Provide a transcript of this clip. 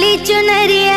लाली चुनरिया